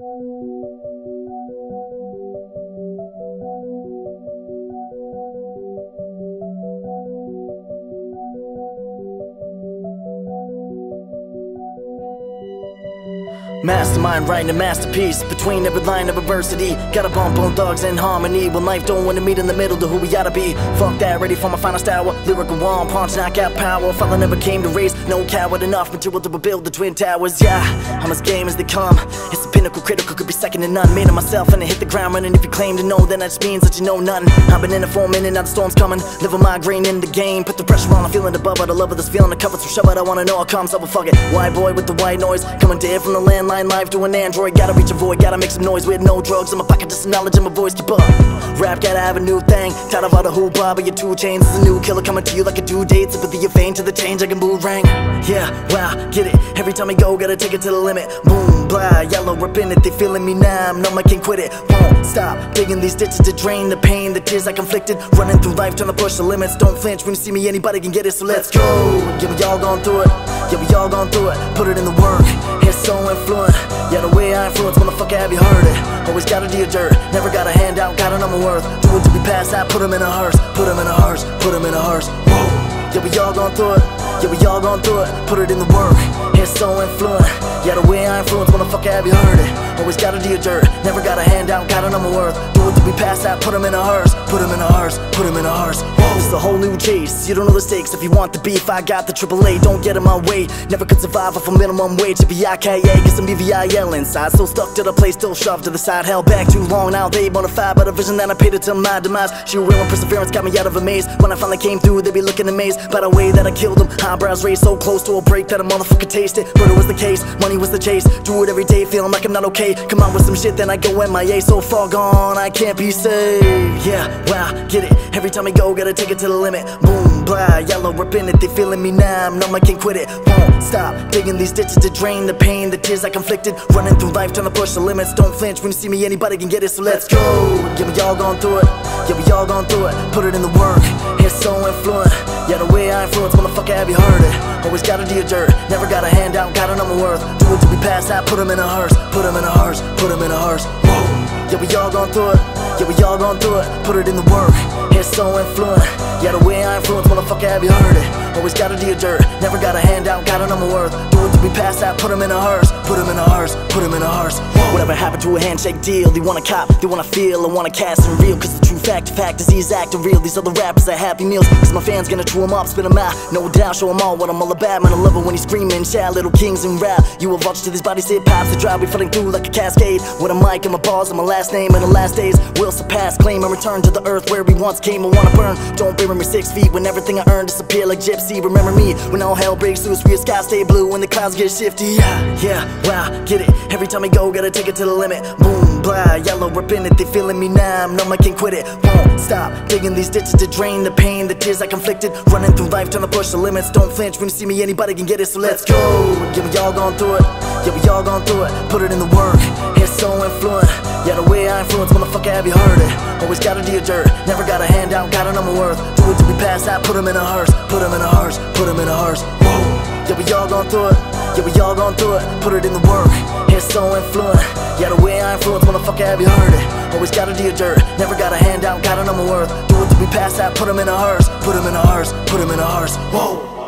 Música Mastermind writing a masterpiece between every line of adversity. Gotta bump on dogs in harmony. When life don't want to meet in the middle to who we gotta be. Fuck that, ready for my final hour. Lyrical one punch, knockout power. Father never came to raise, no coward enough material to build the twin towers. Yeah, I'm as game as they come. It's the pinnacle, critical, could be second to none. Made of myself and I hit the ground running. If you claim to know, then that just means that you know nothing. I've been in it for a minute, now the storm's coming. Live a migraine in the game. Put the pressure on, I'm feeling the bubble. The love of this feeling, the cover, so shove it. I wanna know how comes up, fuck it. White boy with the white noise, coming dead from the landline life to an android. Gotta reach a void, gotta make some noise with no drugs. In my pocket, just knowledge and my voice keep up. Rap gotta have a new thing. Tired of all the hoopla, but your two chains is a new killer coming to you like a due date. Sympathy, your vein to the change, I can mood ring. Yeah, wow, get it. Every time I go, gotta take it to the limit. Boom, blah, yellow, ripping it. They feeling me now, I'm numb, I can't quit it. Won't stop digging these ditches to drain the pain, the tears I conflicted. Running through life, trying to push the limits. Don't flinch when you see me, anybody can get it, so let's go. Yeah, we all gone through it. Yeah, we all gone through it. Put it in the work. So influent. Yeah, the way I influence, motherfucker, have you heard it? Always gotta do your dirt. Never got a handout, got a number worth. Do it to be passed out, put 'em in a hearse. Put 'em in a hearse, put 'em in a hearse. Whoa. Yeah, we all gone through it. Yeah, we all gone through it. Put it in the work. It's so influent. Yeah, the way I influence, motherfucker, have you heard it? Always gotta do your dirt. Never got a handout, got a number worth. Do it to be passed out, put 'em in a hearse. Put 'em in a hearse, put 'em in a hearse. Is a whole new chase. You don't know the stakes. If you want the beef, I got the AAA. Don't get in my way. Never could survive off a minimum wage. To be IKA, get some BVIL inside. So stuck to the place, still shoved to the side. Held back too long. Now they bonafide by the vision that I paid it to my demise. She real and perseverance got me out of a maze. When I finally came through, they be looking amazed by the way that I killed them. Eyebrows raised so close to a break that a motherfucker taste it. Was the case, money was the chase. Do it every day, feeling like I'm not okay. Come out with some shit, then I go MIA. So far gone, I can't be saved. Yeah, wow, get it. Every time I go, gotta take it to the limit. Boom, blah, yellow, ripping it. They feeling me now, I'm numb, I can't quit it. Won't stop digging these ditches to drain the pain, the tears I conflicted. Running through life, trying to push the limits. Don't flinch when you see me, anybody can get it, so let's go. Yeah, we all gone through it. Yeah, we all gone through it. Put it in the work. Yeah, the way I influence, motherfucker, have you heard it? Always gotta do your dirt. Never got a handout, got a number worth. Do it to be passed out, put 'em in a hearse. Put 'em in a hearse, put 'em in a hearse. Whoa. Yeah, we all gone through it. Yeah, we all gone through it. Put it in the work. It's so influent. Yeah, the way I influence, motherfucker, have you heard it? Always gotta your dirt. Never got a handout, got a number worth. Do it to be passed out, put 'em in a hearse. put 'em in a hearse, put 'em in a hearse. Whatever happened to a handshake deal? They wanna cop, they wanna feel, and wanna cast and real. Cause the true fact, fact is he's acting real. These other rappers are happy meals. Cause my fans gonna chew 'em up, spit 'em out. No doubt, show 'em all what I'm all about. Man, I love it when he's screaming, shout, little kings and rap. You will watch to these bodies hip pops, the drive, we flooding through like a cascade. With a mic and my balls and my last name and the last days will surpass, claim and return to the earth where we once came and wanna burn. Don't bury me six feet when everything I earned disappear like gypsy. Remember me when all hell breaks loose, real sky stay blue when the clouds get shifty. Yeah, yeah, wow, get it. Every time I go, gotta take it to the limit. Boom, blah, yellow, ripping it. They feeling me now, I'm I can't quit it. Won't stop digging these ditches to drain the pain, the tears I conflicted. Running through life, trying to push the limits. Don't flinch when you see me, anybody can get it, so let's go. Yeah, we all gone through it. Yeah, we all gone through it. Put it in the work. It's so influent. Yeah, the way I influence, motherfucker, have you heard it? Always gotta do your dirt. Never got a handout, got a number worth. Do it to be passed out, put 'em in a hearse. Put 'em in a hearse, put 'em in a hearse. Whoa. Yeah, we all gone through it. Yeah, we all gone through it. Put it in the work. It's so influent. Yeah, the way I influence, motherfucker, have you heard it? Always gotta do your dirt. Never got a handout, got a number worth. Do it to be passed out, put 'em in a hearse. Put 'em in a hearse, put 'em in a hearse. Whoa.